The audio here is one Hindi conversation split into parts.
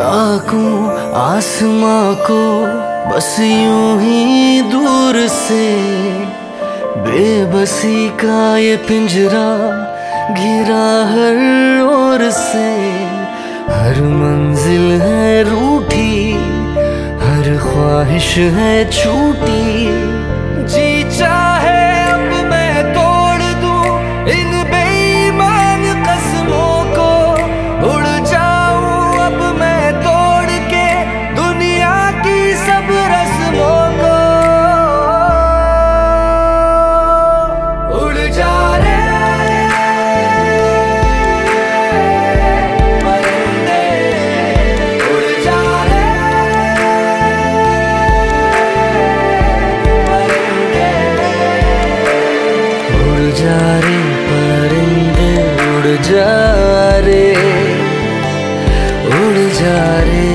ताकूं, आसमां को, बस यूँ ही दूर से। बेबसी का ये पिंजरा घिरा हर ओर से। हर मंजिल है रूठी, हर ख्वाहिश है छूटी। जा रे उड़ जा रे।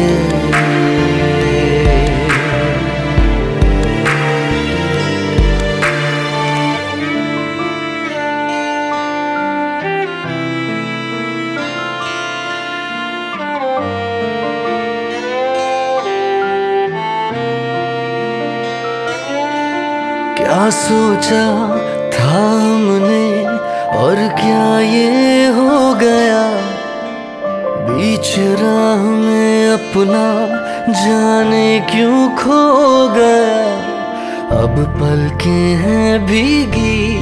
क्या सोचा था हमने और क्या ये बीच राह में अपना जाने क्यों खो गया? अब पल के हैं भीगी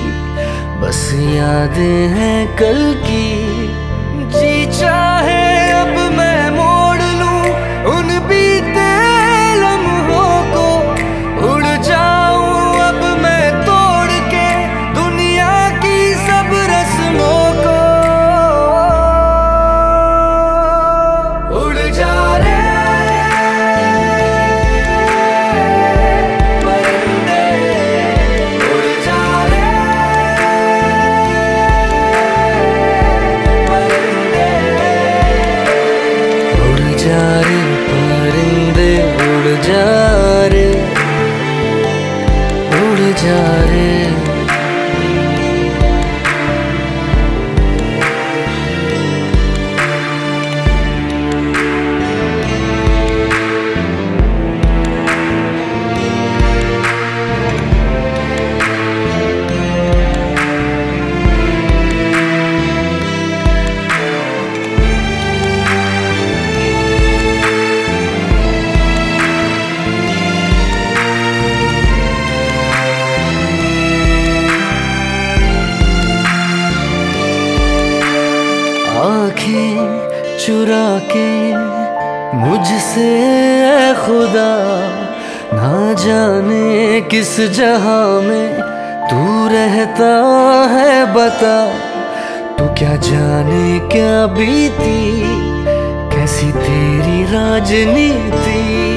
बस यादें हैं कल की। जी चाहे Yeah. आँखें चुरा के मुझसे खुदा, ना जाने किस जहाँ में तू रहता है बता। तू क्या जाने क्या बीती, कैसी तेरी राजनीति?